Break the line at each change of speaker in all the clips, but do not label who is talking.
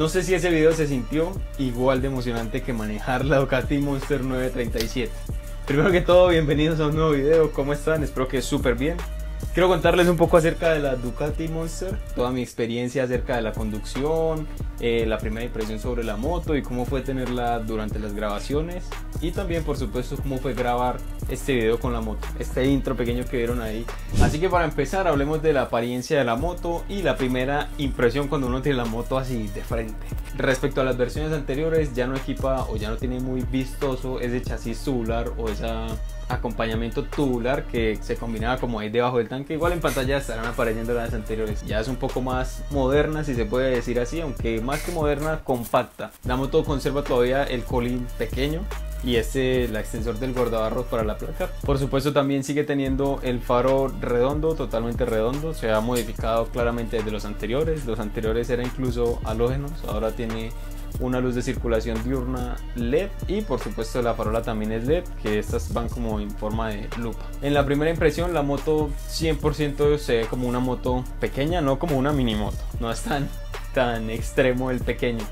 No sé si ese video se sintió igual de emocionante que manejar la Ducati Monster 937. Primero que todo, bienvenidos a un nuevo video, ¿cómo están? Espero que súper bien. Quiero contarles un poco acerca de la Ducati Monster, toda mi experiencia acerca de la conducción, eh, la primera impresión sobre la moto y cómo fue tenerla durante las grabaciones y también por supuesto cómo fue grabar este video con la moto, este intro pequeño que vieron ahí. Así que para empezar hablemos de la apariencia de la moto y la primera impresión cuando uno tiene la moto así de frente. Respecto a las versiones anteriores ya no equipa o ya no tiene muy vistoso ese chasis tubular o esa acompañamiento tubular que se combinaba como ahí debajo del tanque. Igual en pantalla estarán apareciendo las anteriores. Ya es un poco más moderna, si se puede decir así, aunque más que moderna, compacta. La moto conserva todavía el colín pequeño y este el extensor del guardabarros para la placa. Por supuesto también sigue teniendo el faro redondo, totalmente redondo, se ha modificado claramente desde los anteriores. Los anteriores eran incluso halógenos, ahora tiene una luz de circulación diurna LED y por supuesto la farola también es LED, que estas van como en forma de lupa. En la primera impresión la moto 100% se ve como una moto pequeña, no como una mini moto, no es tan, tan extremo el pequeño.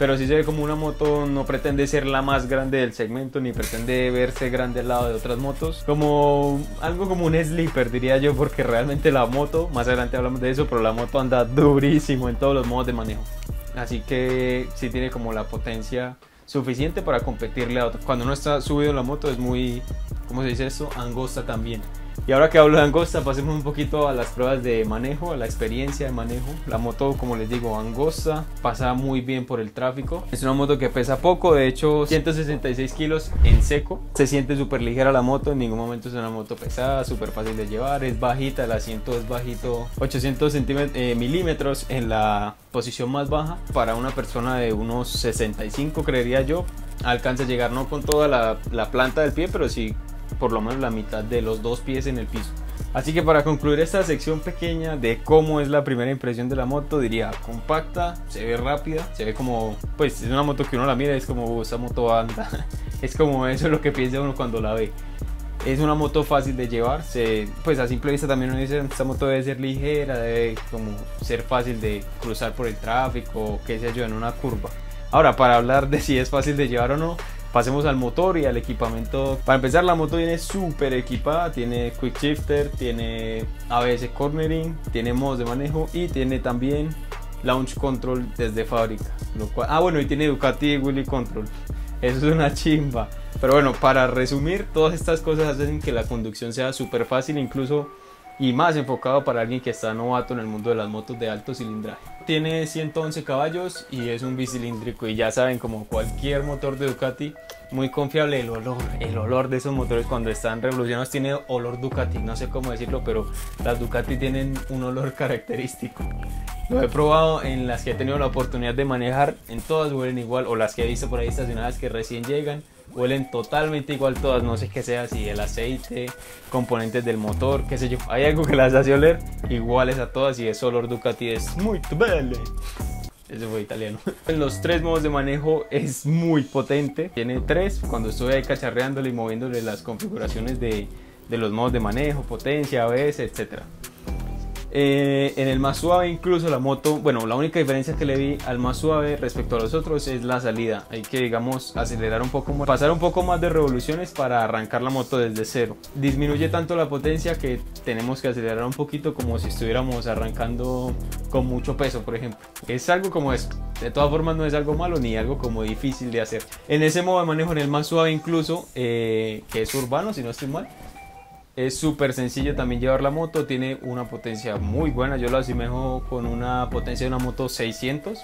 Pero sí se ve como una moto, no pretende ser la más grande del segmento, ni pretende verse grande al lado de otras motos. Como algo como un sleeper, diría yo, porque realmente la moto, más adelante hablamos de eso, pero la moto anda durísimo en todos los modos de manejo. Así que sí tiene como la potencia suficiente para competirle a otro. Cuando uno está subido en la moto es muy, ¿cómo se dice eso? Angosta también. Y ahora que hablo de angosta, pasemos un poquito a las pruebas de manejo, a la experiencia de manejo. La moto, como les digo, angosta, pasa muy bien por el tráfico. Es una moto que pesa poco, de hecho 166 kilos en seco. Se siente súper ligera la moto, en ningún momento es una moto pesada, súper fácil de llevar, es bajita, el asiento es bajito, 800 eh, milímetros en la posición más baja. Para una persona de unos 65 creería yo, alcanza a llegar no con toda la, la planta del pie, pero sí por lo menos la mitad de los dos pies en el piso. Así que para concluir esta sección pequeña de cómo es la primera impresión de la moto, diría compacta, se ve rápida, se ve como, pues es una moto que uno la mira, es como, esa moto anda, es como eso es lo que piensa uno cuando la ve. Es una moto fácil de llevar, pues a simple vista también uno dice, esta moto debe ser ligera, debe como ser fácil de cruzar por el tráfico, qué sé yo, en una curva. Ahora, para hablar de si es fácil de llevar o no, Pasemos al motor y al equipamiento. Para empezar, la moto viene súper equipada. Tiene quick shifter, tiene ABS cornering, tiene modos de manejo y tiene también launch control desde fábrica. Lo cual, ah, bueno, y tiene Ducati Wheelie Control. Eso es una chimba. Pero bueno, para resumir, todas estas cosas hacen que la conducción sea súper fácil, incluso y más enfocado para alguien que está novato en el mundo de las motos de alto cilindraje. Tiene 111 caballos y es un bicilíndrico y ya saben como cualquier motor de Ducati muy confiable el olor, el olor de esos motores cuando están revolucionados tiene olor Ducati, no sé cómo decirlo, pero las Ducati tienen un olor característico. Lo he probado en las que he tenido la oportunidad de manejar, en todas huelen igual o las que he visto por ahí estacionadas que recién llegan huelen totalmente igual todas, no sé qué sea, si el aceite, componentes del motor, qué sé yo. Hay algo que las hace oler iguales a todas y es olor Ducati es muy belle. Eso fue italiano. En los tres modos de manejo es muy potente. Tiene tres. Cuando estoy ahí cacharreándole y moviéndole las configuraciones de, de los modos de manejo, potencia, ABS, etcétera. Eh, en el más suave incluso la moto, bueno, la única diferencia que le vi al más suave respecto a los otros es la salida. Hay que, digamos, acelerar un poco más, pasar un poco más de revoluciones para arrancar la moto desde cero. Disminuye tanto la potencia que tenemos que acelerar un poquito como si estuviéramos arrancando con mucho peso, por ejemplo. Es algo como eso. De todas formas no es algo malo ni algo como difícil de hacer. En ese modo de manejo, en el más suave incluso, eh, que es urbano, si no estoy mal, es súper sencillo también llevar la moto, tiene una potencia muy buena, yo lo asemejo con una potencia de una moto 600,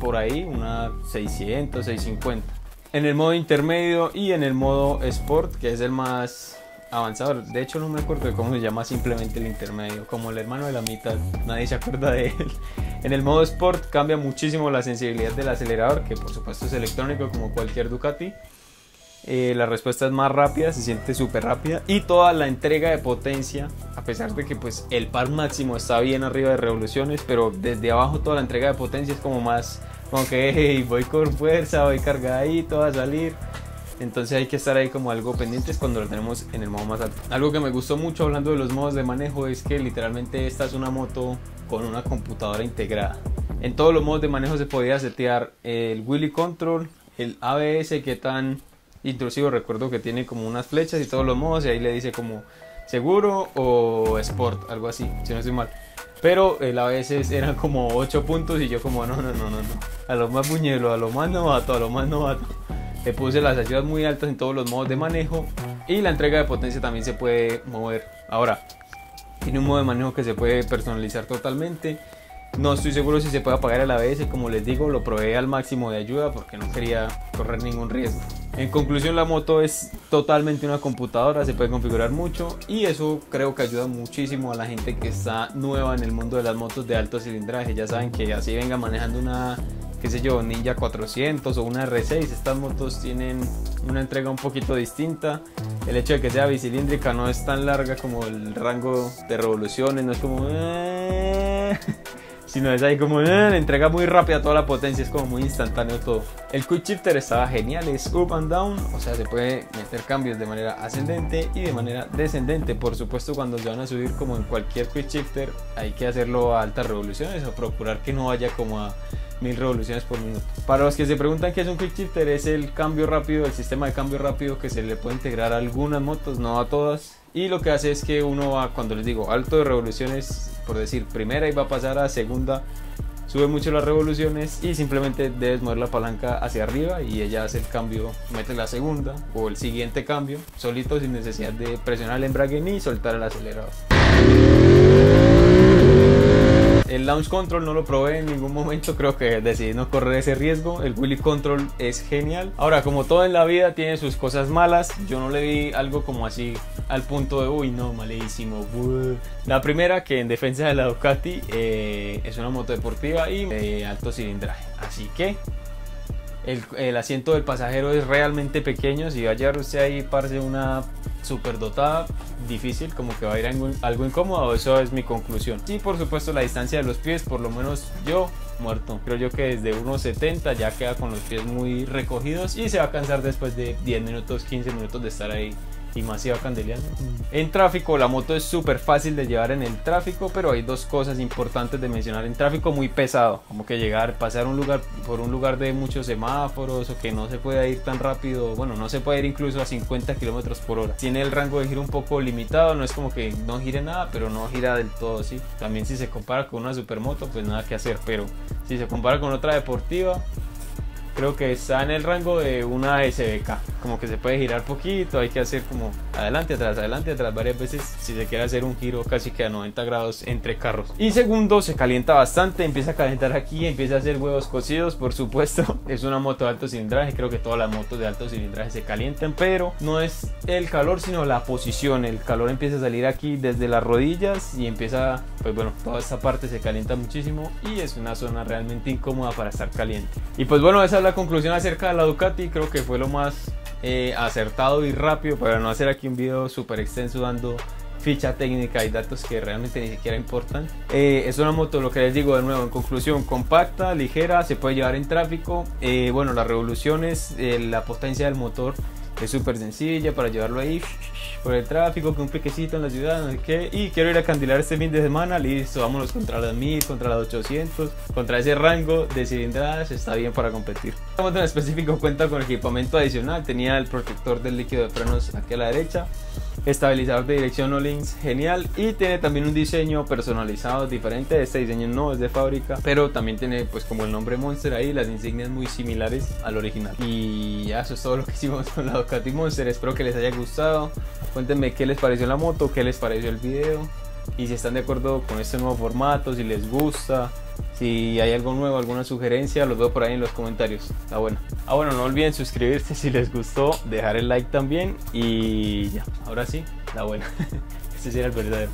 por ahí, una 600, 650. En el modo intermedio y en el modo Sport, que es el más avanzado, de hecho no me acuerdo de cómo se llama simplemente el intermedio, como el hermano de la mitad, nadie se acuerda de él. En el modo Sport cambia muchísimo la sensibilidad del acelerador, que por supuesto es electrónico como cualquier Ducati eh, la respuesta es más rápida, se siente súper rápida y toda la entrega de potencia, a pesar de que pues el par máximo está bien arriba de revoluciones, pero desde abajo toda la entrega de potencia es como más, como que voy con fuerza, voy cargadito a salir. Entonces hay que estar ahí como algo pendientes cuando lo tenemos en el modo más alto. Algo que me gustó mucho hablando de los modos de manejo es que literalmente esta es una moto con una computadora integrada. En todos los modos de manejo se podía setear el wheelie control, el ABS que tan intrusivo recuerdo que tiene como unas flechas y todos los modos y ahí le dice como seguro o sport, algo así, si no estoy mal. Pero el ABS eran como 8 puntos y yo como no, no, no, no, no. A lo más buñuelo, a lo más novato, a lo más novato. Le puse las ayudas muy altas en todos los modos de manejo y la entrega de potencia también se puede mover. Ahora, tiene un modo de manejo que se puede personalizar totalmente. No estoy seguro si se puede apagar el ABS, como les digo, lo probé al máximo de ayuda porque no quería correr ningún riesgo. En conclusión, la moto es totalmente una computadora, se puede configurar mucho y eso creo que ayuda muchísimo a la gente que está nueva en el mundo de las motos de alto cilindraje. Ya saben que así venga manejando una, qué sé yo, Ninja 400 o una R6, estas motos tienen una entrega un poquito distinta. El hecho de que sea bicilíndrica no es tan larga como el rango de revoluciones, no es como... Sino es ahí como eh, entrega muy rápida toda la potencia, es como muy instantáneo todo. El quick shifter estaba genial, es up and down, o sea, se puede meter cambios de manera ascendente y de manera descendente. Por supuesto, cuando se van a subir como en cualquier quick shifter, hay que hacerlo a altas revoluciones o procurar que no vaya como a mil revoluciones por minuto. Para los que se preguntan qué es un quick shifter, es el cambio rápido, el sistema de cambio rápido que se le puede integrar a algunas motos, no a todas. Y lo que hace es que uno va, cuando les digo alto de revoluciones, por decir primera y va a pasar a segunda, sube mucho las revoluciones y simplemente debes mover la palanca hacia arriba y ella hace el cambio, mete la segunda o el siguiente cambio solito sin necesidad de presionar el embrague ni soltar el acelerador. Launch control no lo probé en ningún momento, creo que decidí no correr ese riesgo. El wheelie control es genial. Ahora, como todo en la vida tiene sus cosas malas, yo no le vi algo como así al punto de, uy, no, malísimo. La primera, que en defensa de la Ducati, eh, es una moto deportiva y de alto cilindraje. Así que el, asiento del pasajero es realmente pequeño. Si va a llevar usted ahí, parece una superdotada, difícil, como que va a ir algo, algo incómodo. Eso es mi conclusión. Y por supuesto, la distancia de los pies, por lo menos yo muerto. Creo yo que desde 1.70 ya queda con los pies muy recogidos y se va a cansar después de 10 minutos, 15 minutos de estar ahí y más si va candeleando. En tráfico, la moto es súper fácil de llevar en el tráfico, pero hay dos cosas importantes de mencionar. En tráfico muy pesado, como que llegar, pasar un lugar por un lugar de muchos semáforos o que no se puede ir tan rápido, bueno, no se puede ir incluso a 50 kilómetros por hora. Tiene el rango de giro un poco limitado, no es como que no gire nada, pero no gira del todo, ¿sí? También si se compara con una supermoto, pues nada que hacer, pero si se compara con otra deportiva, creo que está en el rango de una SBK. Como que se puede girar poquito, hay que hacer como adelante, atrás, adelante, atrás varias veces si se quiere hacer un giro casi que a 90 grados entre carros. Y segundo, se calienta bastante, empieza a calentar aquí, empieza a hacer huevos cocidos, por supuesto. Es una moto de alto cilindraje, creo que todas las motos de alto cilindraje se calientan, pero no es el calor, sino la posición. El calor empieza a salir aquí desde las rodillas y empieza, pues bueno, toda esta parte se calienta muchísimo y es una zona realmente incómoda para estar caliente. Y pues bueno, esa es la conclusión acerca de la Ducati. Creo que fue lo más eh, acertado y rápido para no hacer aquí un video súper extenso dando ficha técnica y datos que realmente ni siquiera importan. Eh, es una moto, lo que les digo de nuevo, en conclusión, compacta, ligera, se puede llevar en tráfico. Eh, bueno, las revoluciones, la potencia del motor es súper sencilla para llevarlo ahí por el tráfico, con un piquecito en la ciudad, no sé qué. Y quiero ir a candilar este fin de semana, listo, vámonos contra las 1000, contra las 800, contra ese rango de cilindradas, está bien para competir. La moto en específico cuenta con equipamiento adicional, tenía el protector del líquido de frenos aquí a la derecha estabilizador de dirección O-Links genial. Y tiene también un diseño personalizado diferente. Este diseño no es de fábrica pero también tiene pues como el nombre Monster ahí. Las insignias muy similares al original. Y eso es todo lo que hicimos con la Ducati Monster. Espero que les haya gustado. Cuéntenme qué les pareció la moto qué les pareció el video. Y si están de acuerdo con este nuevo formato si les gusta si hay algo nuevo, alguna sugerencia, los veo por ahí en los comentarios. Está bueno. Ah, bueno, no olviden suscribirse si les gustó, dejar el like también. Y ya, ahora sí, está bueno. este sí el verdadero.